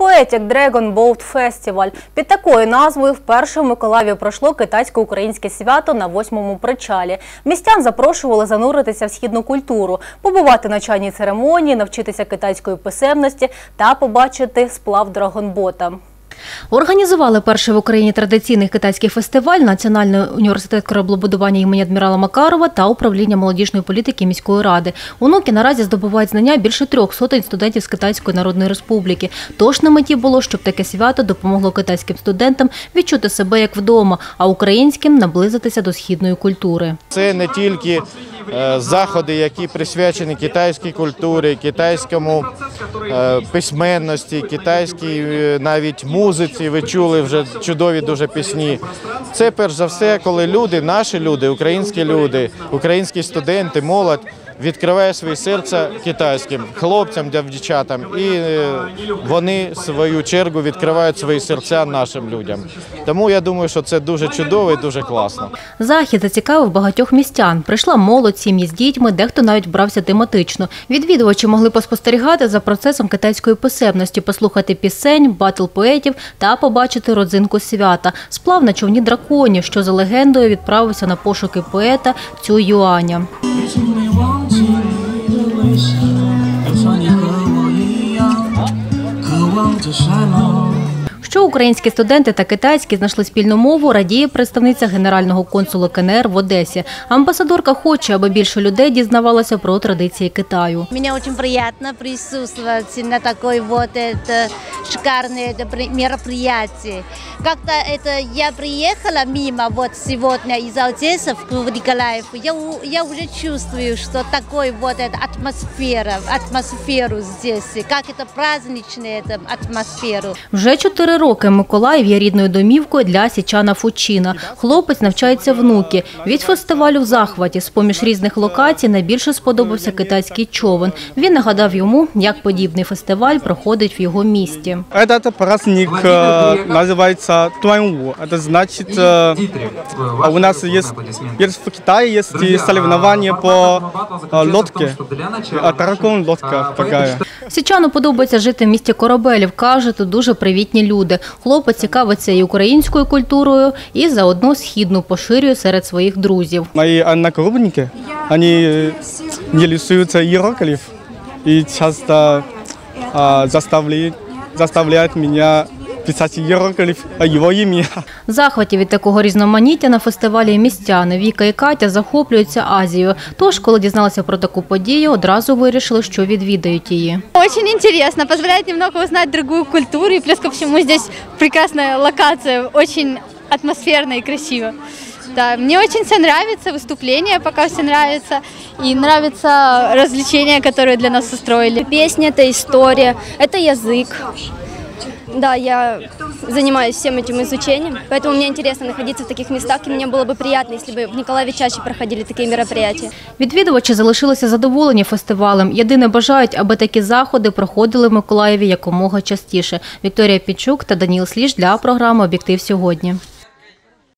Poetic Dragon Boat Festival. Під такою назвою вперше в Миколаєві пройшло китайсько-українське свято на восьмому причалі. Містян запрошували зануритися в східну культуру, побувати на чайній церемонії, навчитися китайської писемності та побачити сплав драгонбота. Організували перший в Україні традиційний китайський фестиваль Національний університет кораблебудування імені адмірала Макарова та управління молодіжної політики міської ради. Онуки наразі здобувають знання більше трьох сотень студентів з Китайської Народної Республіки. Тож на меті було, щоб таке свято допомогло китайським студентам відчути себе як вдома, а українським наблизитися до східної культури. Це не тільки е, заходи, які присвячені китайській культурі, китайському е, письменності, китайській е, навіть музиці. Ви чули вже чудові дуже пісні. Це перш за все, коли люди, наші люди, українські люди, українські студенти, молодь. Відкриває своє серце китайським хлопцям, дівчатам, і е, вони свою чергу відкривають свої серця нашим людям. Тому я думаю, що це дуже чудово і дуже класно. Захід зацікавив багатьох містян. Прийшла молодь, сім'ї з дітьми, дехто навіть брався тематично. Відвідувачі могли поспостерігати за процесом китайської писемності, послухати пісень, батл поетів та побачити родзинку свята. Сплав на човні драконів, що за легендою відправився на пошуки поета Цю Юаня. 想，就算你和我一样，渴望着衰老。Що українські студенти та китайські знайшли спільну мову, радіє представниця генерального консула КНР в Одесі. Амбасадорка хоче, аби більше людей дізнавалося про традиції Китаю. Мне очень приятно присутствовать на такой вот это шикарное это при- мероприятие. Как-то это я приехала мимо вот сегодня из Одессы в Николаев. Я, у- я уже чувствую, что такой вот эта атмосфера, атмосферу здесь, как это праздничная эта атмосферу. Вже чотири роки Миколаїв є рідною домівкою для Січана Фучина. Хлопець навчається внуки. Від фестивалю в захваті з поміж різних локацій найбільше сподобався китайський човен. Він нагадав йому, як подібний фестиваль проходить в його місті. Этот праздник э, называется Туанву. Это значит, э, а у нас есть, есть в Китае есть и соревнования по э, лодке. А дракон лодка такая. Січану подобається жити в місті Корабелів. Каже, тут дуже привітні люди. Хлопець цікавиться і українською культурою, і заодно східну поширює серед своїх друзів. Мої одногруппники, вони не рисуются иероглиф і часто заставляють, заставляють иероглиф а его имя. В захваті від такого різноманіття на фестивалі містяни Віка і Катя захоплюються Азією. Тож, коли дізналися про таку подію, одразу вирішили, що відвідають її. Очень интересно, позволяет немного узнать другую культуру, и плюс ко всему здесь прекрасная локация, очень атмосферно и красиво. Да, мне очень все нравится, выступление пока все нравится, и нравятся развлечения, которые для нас устроили. Песня – это история, это язык. Да, я занимаюсь всем этим изучением, поэтому мне интересно находиться в таких местах, и мне было бы приятно, если бы в Николаеве чаще проходили такие мероприятия. Відвідувачі залишилися задоволені фестивалем. Єдине бажають, аби такі заходи проходили в Миколаєві якомога частіше. Вікторія Пічук та Даніл Сліж для програми Об'єктив сьогодні.